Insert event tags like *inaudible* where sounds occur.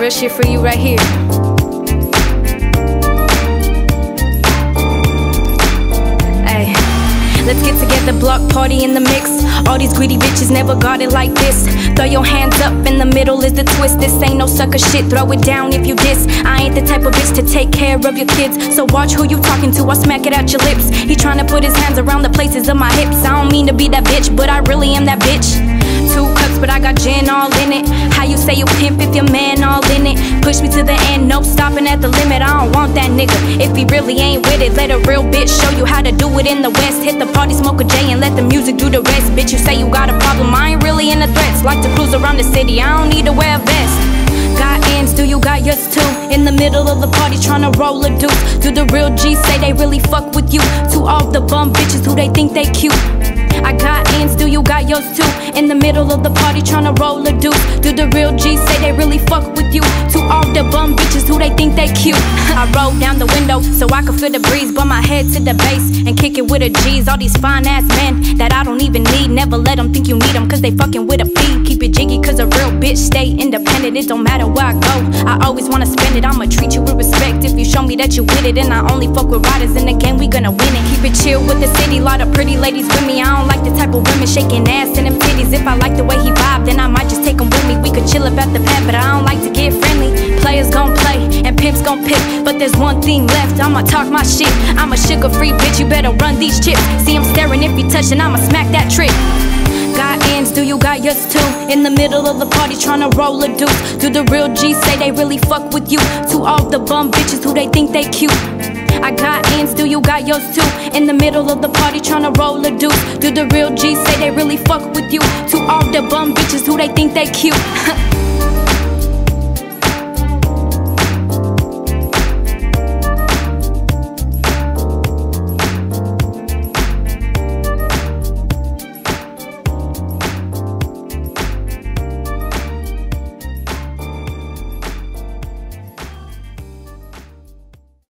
real shit for you right here. Ay, Let's get together, block party in the mix. All these greedy bitches never got it like this. Throw your hands up, in the middle is the twist. This ain't no sucker shit, throw it down if you diss. I ain't the type of bitch to take care of your kids. So watch who you talking to, I smack it out your lips. He tryna put his hands around the places of my hips. I don't mean to be that bitch, but I really am that bitch. Two cups, but I got gin all in it. How you say you pimp if your man all in it? Push me to the end, nope, stopping at the limit. I don't want that nigga. If he really ain't with it, let a real bitch show you how to do it in the West. Hit the party, smoke a J, and let the music do the rest. Bitch, you say you got a problem, I ain't really into threats. Like to cruise around the city, I don't need to wear a vest. Got ends, do you got yours too? In the middle of the party, tryna roll a deuce. Do the real G's say they really fuck with you? To all the bum bitches who they think they cute. I got ends, do you got yours too? In the middle of the party, tryna roll a deuce. Do the real G's say they really fuck with you? To all the bum bitches who they think they cute. *laughs* I roll down the window so I can feel the breeze, bump my head to the bass and kick it with a G's. All these fine ass men that I don't even need, never let them think you need them, cause they fucking with a fee. Keep it jiggy, cause a real bitch stay independent. It don't matter where I go, I always wanna spend it. I'ma treat you with respect if you show me that you with it. And I only fuck with riders in the game, we gonna win it. Keep it chill with the city, lot of pretty ladies with me. I don't like the type of women shaking ass and them titties. If I like the way he vibe, then I might just take him with me. We could chill about the pad, but I don't like to get friendly. Players gon' play and pimps gon' pick, but there's one thing left. I'ma talk my shit. I'm a sugar free bitch, you better run these chips. See him staring if he touchin', I'ma smack that trick. Got ends, do you got yours too? In the middle of the party, tryna roll a deuce. Do the real G's say they really fuck with you? To all the bum bitches who they think they cute. I got ends, do you got yours too? In the middle of the party, tryna roll a deuce. Do the real G's say they really fuck with you? To all the bum bitches who they think they cute. *laughs*